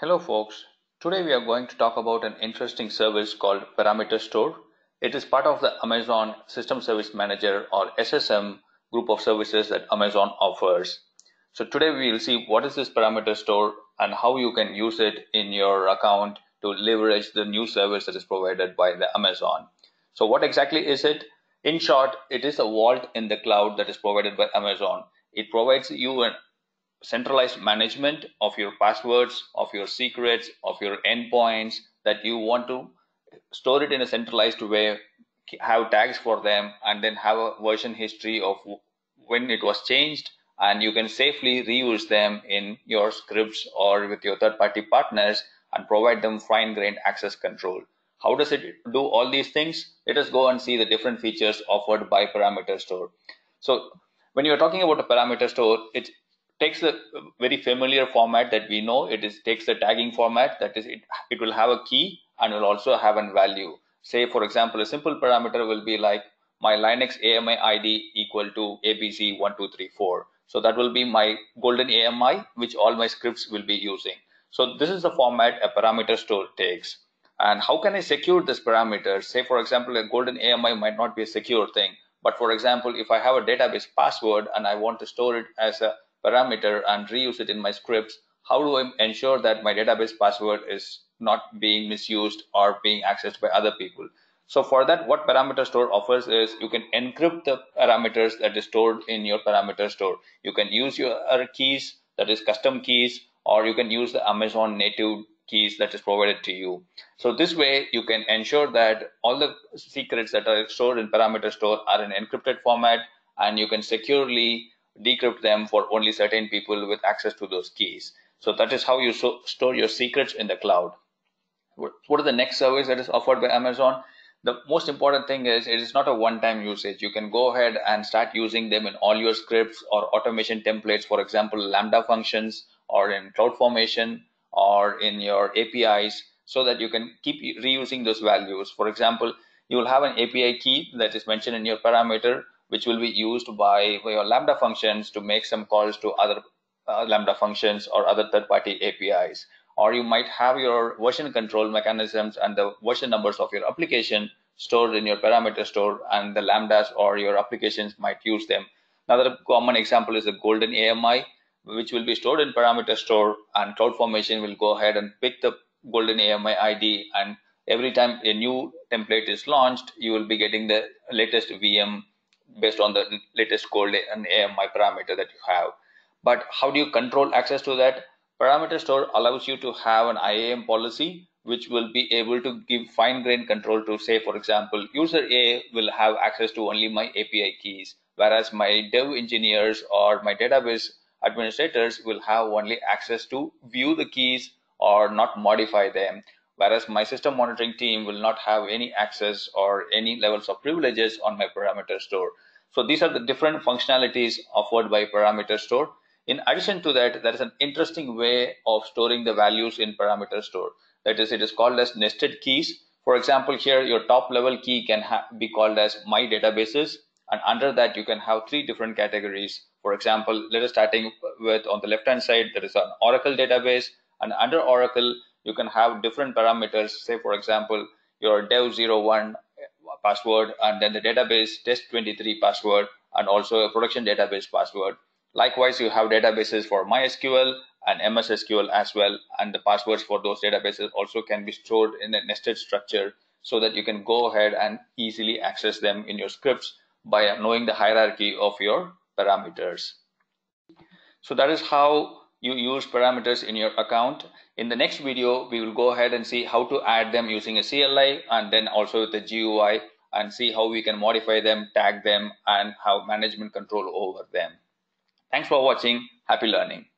Hello folks, today we are going to talk about an interesting service called Parameter Store. It is part of the Amazon System Service Manager or SSM group of services that Amazon offers. So today we will see what is this Parameter Store and how you can use it in your account to leverage the new service that is provided by the Amazon. So what exactly is it? In short, it is a vault in the cloud that is provided by Amazon. It provides you an centralized management of your passwords, of your secrets, of your endpoints that you want to store it in a centralized way, have tags for them, and then have a version history of when it was changed. And you can safely reuse them in your scripts or with your third party partners and provide them fine grained access control. How does it do all these things? Let us go and see the different features offered by Parameter Store. So when you're talking about a parameter store, it takes a very familiar format that we know. It is takes the tagging format that is it, it will have a key and will also have a value. Say for example, a simple parameter will be like my Linux AMI ID equal to ABC1234. So that will be my golden AMI, which all my scripts will be using. So this is the format a parameter store takes. And how can I secure this parameter? Say for example, a golden AMI might not be a secure thing. But for example, if I have a database password and I want to store it as a parameter and reuse it in my scripts, how do I ensure that my database password is not being misused or being accessed by other people? So for that, what parameter store offers is you can encrypt the parameters that is stored in your parameter store. You can use your keys, that is custom keys, or you can use the Amazon native keys that is provided to you. So this way you can ensure that all the secrets that are stored in parameter store are in encrypted format and you can securely decrypt them for only certain people with access to those keys. So that is how you so store your secrets in the cloud. What are the next service that is offered by Amazon? The most important thing is it is not a one-time usage. You can go ahead and start using them in all your scripts or automation templates, for example, Lambda functions or in CloudFormation or in your APIs so that you can keep reusing those values. For example, you will have an API key that is mentioned in your parameter which will be used by, by your Lambda functions to make some calls to other uh, Lambda functions or other third-party APIs. Or you might have your version control mechanisms and the version numbers of your application stored in your parameter store and the Lambdas or your applications might use them. Another common example is the golden AMI, which will be stored in parameter store and CloudFormation will go ahead and pick the golden AMI ID and every time a new template is launched, you will be getting the latest VM based on the latest code and AMI parameter that you have. But how do you control access to that? Parameter store allows you to have an IAM policy which will be able to give fine grained control to say, for example, user A will have access to only my API keys, whereas my dev engineers or my database administrators will have only access to view the keys or not modify them whereas my system monitoring team will not have any access or any levels of privileges on my parameter store. So these are the different functionalities offered by parameter store. In addition to that, there is an interesting way of storing the values in parameter store. That is, it is called as nested keys. For example, here your top level key can be called as my databases. And under that, you can have three different categories. For example, let us starting with on the left hand side, there is an Oracle database. And under Oracle, you can have different parameters. Say, for example, your dev01 password and then the database test23 password and also a production database password. Likewise, you have databases for MySQL and MS SQL as well. And the passwords for those databases also can be stored in a nested structure so that you can go ahead and easily access them in your scripts by knowing the hierarchy of your parameters. So that is how you use parameters in your account. In the next video, we will go ahead and see how to add them using a CLI and then also the GUI and see how we can modify them, tag them, and have management control over them. Thanks for watching. Happy learning.